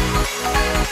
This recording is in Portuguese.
Música